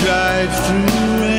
drive through